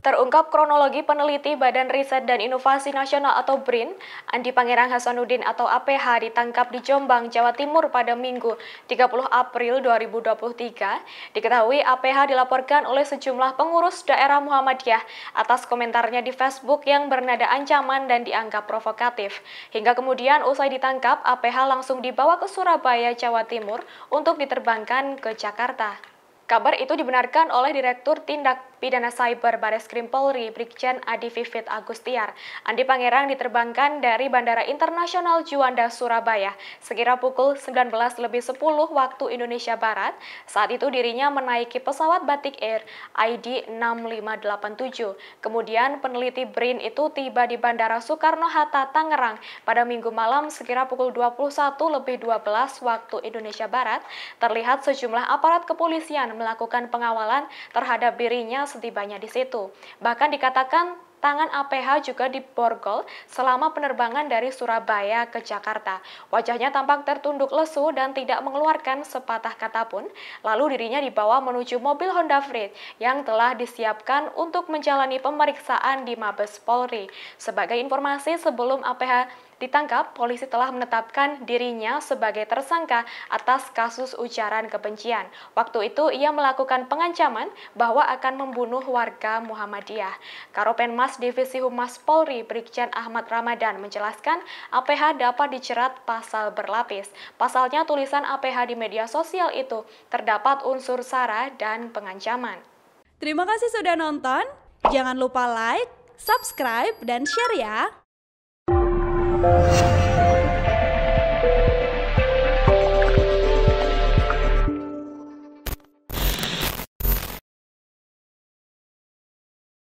Terungkap kronologi peneliti Badan Riset dan Inovasi Nasional atau BRIN, Andi Pangerang Hasanuddin atau APH ditangkap di Jombang, Jawa Timur pada Minggu 30 April 2023. Diketahui APH dilaporkan oleh sejumlah pengurus daerah Muhammadiyah atas komentarnya di Facebook yang bernada ancaman dan dianggap provokatif. Hingga kemudian usai ditangkap, APH langsung dibawa ke Surabaya, Jawa Timur untuk diterbangkan ke Jakarta. Kabar itu dibenarkan oleh Direktur Tindak Pidana Cyber Baris Krim Polri, Brigjen Adi Vivit Agustiar. Andi Pangerang diterbangkan dari Bandara Internasional Juanda, Surabaya, sekira pukul 19 lebih 10 waktu Indonesia Barat. Saat itu dirinya menaiki pesawat Batik Air ID 6587. Kemudian peneliti BRIN itu tiba di Bandara Soekarno-Hatta, Tangerang pada minggu malam sekira pukul 21 lebih 12 waktu Indonesia Barat. Terlihat sejumlah aparat kepolisian melakukan pengawalan terhadap dirinya setibanya di situ. Bahkan dikatakan tangan APH juga diborgol selama penerbangan dari Surabaya ke Jakarta. Wajahnya tampak tertunduk lesu dan tidak mengeluarkan sepatah kata pun. Lalu dirinya dibawa menuju mobil Honda Freed yang telah disiapkan untuk menjalani pemeriksaan di Mabes Polri. Sebagai informasi sebelum APH ditangkap, polisi telah menetapkan dirinya sebagai tersangka atas kasus ujaran kebencian. Waktu itu ia melakukan pengancaman bahwa akan membunuh warga Muhammadiyah. Karopenmas Divisi Humas Polri Brigjen Ahmad Ramadan menjelaskan APH dapat dicerat pasal berlapis. Pasalnya tulisan APH di media sosial itu terdapat unsur sara dan pengancaman. Terima kasih sudah nonton. Jangan lupa like, subscribe, dan share ya. Thank you.